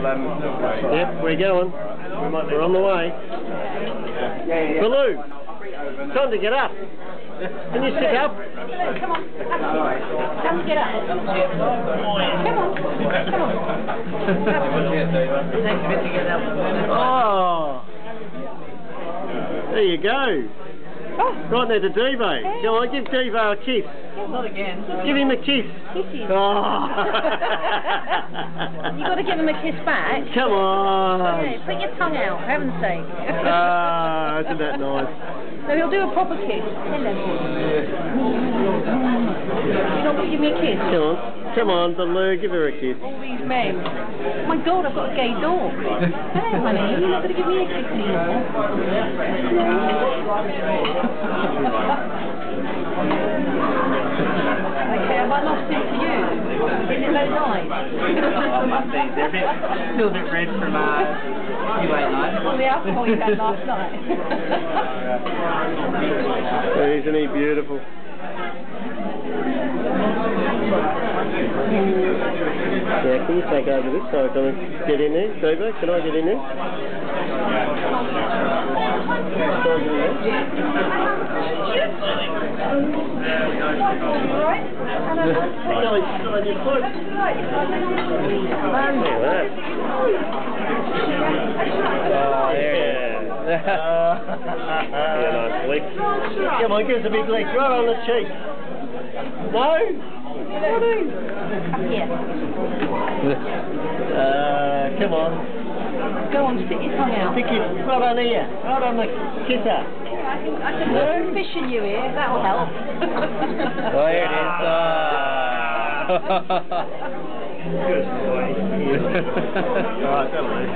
Yep, we're going. We're on the way. Baloo, time to get up. Can you sit up? Come on. Come get up. Come on. Come on. Oh, there you go. Oh, Right there to Devo. Come on, give Devo a kiss. not again. Give him a kiss. Kisses. Oh. you got to give him a kiss back. Come on. Okay, put your tongue out, for heaven's sake. Ah, isn't that nice? So he'll do a proper kiss. Hello. You not going to give me a kiss? Come on. Come on, Baloo, give her a kiss. All these men. Oh my god, I've got a gay dog. Hello, honey. You're not going to give me a kiss anymore. Okay, have I lost it to you? Is it those eyes? They're a bit, still a bit red from uh, you late night. All the alcohol you had last night. Isn't he beautiful? Yeah, can you take over this so I can get in there? Devo, can I get in there? Can I get in there? No, it's still on your foot. Look at that. Oh, there it is. Yeah. Come on, give us a big lick right on the cheek. No? Here. Uh, come on. Go on, stick your tongue out. Stick it right on here. Right on the kisser. I can, I can no. fish in you here, that will help. Oh, there it is. Ah. Good boy. Right, come on.